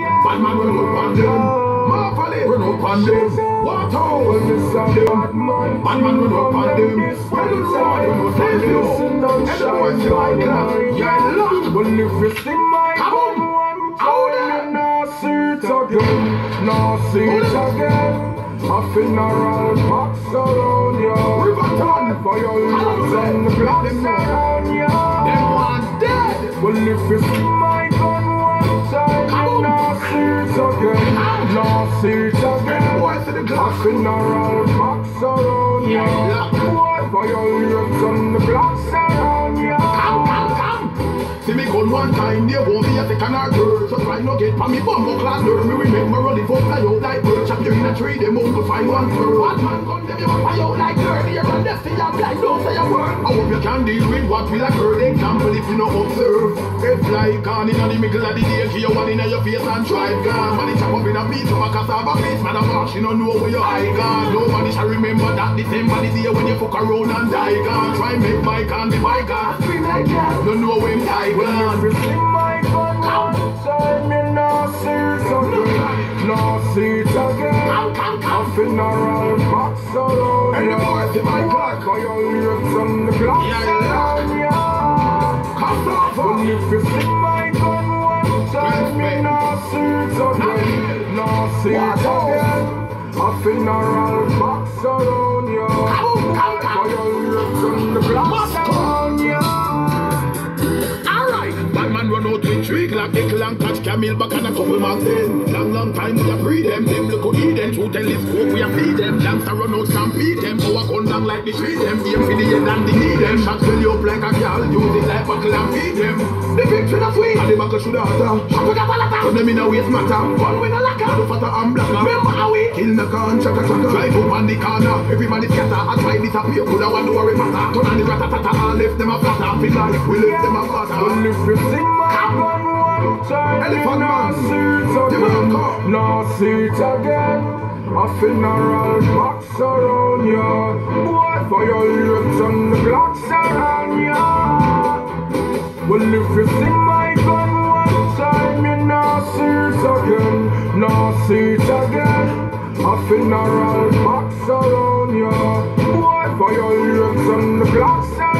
Bad man run up on them. Marvelly run up on them. What out when this a them? Bad man run up on them. Well you know run up on them. Everyone say like that. Yeah, look. Well, if you see my Come on. one Out there. you no see it again, no see it again. A funeral box around you. Riverton. For your lips and the blocks around you. Them one dead. Well, if you it again, see it again. Boys to the glass. funeral box around you. Yeah. Boy, for your lips and the blocks around you. Come, come, come. See me gun one time, there won't be a second or third. So try no get pa me bumbo class nerve. Me remember running for fly out like bird. You in a tree, them won't go find one third. One man gun them, you fly out like bird. You're on left, you're blind, don't say a word. I hope you can deal with what will occur. Example, if you no observe. Oh, Fly gone in the middle of the day, kill one in your face and drive gone. Man, it chop up in a beat, so a cassava face. Man, a march, you don't know where your eye gone. Nobody shall remember that December the day when you fuck around and die gone. Try make my can be my God. Scream like that. Don't know when die gone. see my gun one time, you no see it again, no see it again. Come, come, A come. funeral box around And the boys in my car. For your lips and the blocks Yeah, yeah. Around you. See my gun one time, you no see again, no see again. A funeral box around you. For your lips the blocks around. Alright, bad man run out with three clap, nickel and catch camel back and a couple mountain. Long, long time we a free them, them look who eat them. Two telescope we a feed them. Gangsta run out stampede like street them. Aim for the head and the knee them. Shot fill you up like a gal, use it like buckle and feed them. The picture that's sweet, and the buckle should have Shot with a palata, put them in a waste matter. One with a locker, the fatter and blacker. Remember how we kill the can, chaka chaka. Drive up on the corner, everybody scatter. I try disappear, could I want to worry matter. Turn on the ratatata, left them a flatter. Feel like we left them a fatter. Well, if you see Elephant man. The again, come. no see it again. A funeral box around you, boy, for your lips and the blocks around. Well, if you see my gun one time, you see it again, no see it again. A funeral box around you, boy, for your lips and the blocks around